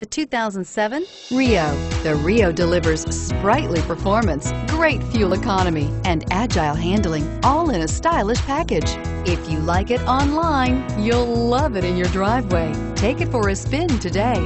The 2007 Rio. The Rio delivers sprightly performance, great fuel economy, and agile handling, all in a stylish package. If you like it online, you'll love it in your driveway. Take it for a spin today.